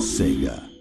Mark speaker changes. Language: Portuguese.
Speaker 1: Sega.